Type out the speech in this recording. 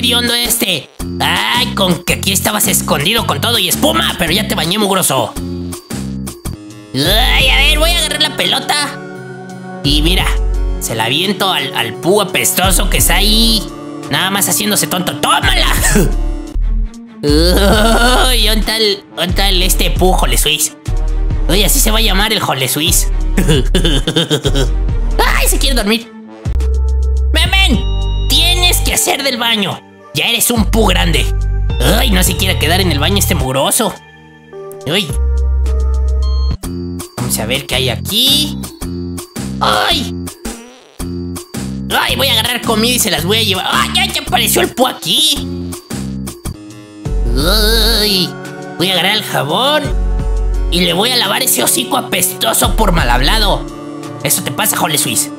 el pujeriondo este! ¡Ay, con que aquí estabas escondido con todo y espuma! Pero ya te bañé, mugroso. ¡Ay, a ver, voy a agarrar la pelota! Y mira, se la aviento al, al pu apestoso que está ahí. Nada más haciéndose tonto. ¡Tómala! Uy, ¿dónde está el, este pu Jole Suiz? Oye, así se va a llamar el Jole Suiz. ¡Ay, se quiere dormir! ¡Memen! Tienes que hacer del baño. Ya eres un pu grande. Ay, no se quiere quedar en el baño este mugroso. Uy. Vamos a ver qué hay aquí. ¡Ay! ¡Ay! Voy a agarrar comida y se las voy a llevar. ¡Ay! ¡Ya, ya apareció el pu aquí! ¡Ay! Voy a agarrar el jabón y le voy a lavar ese hocico apestoso por mal hablado. Eso te pasa, Jole Suiz.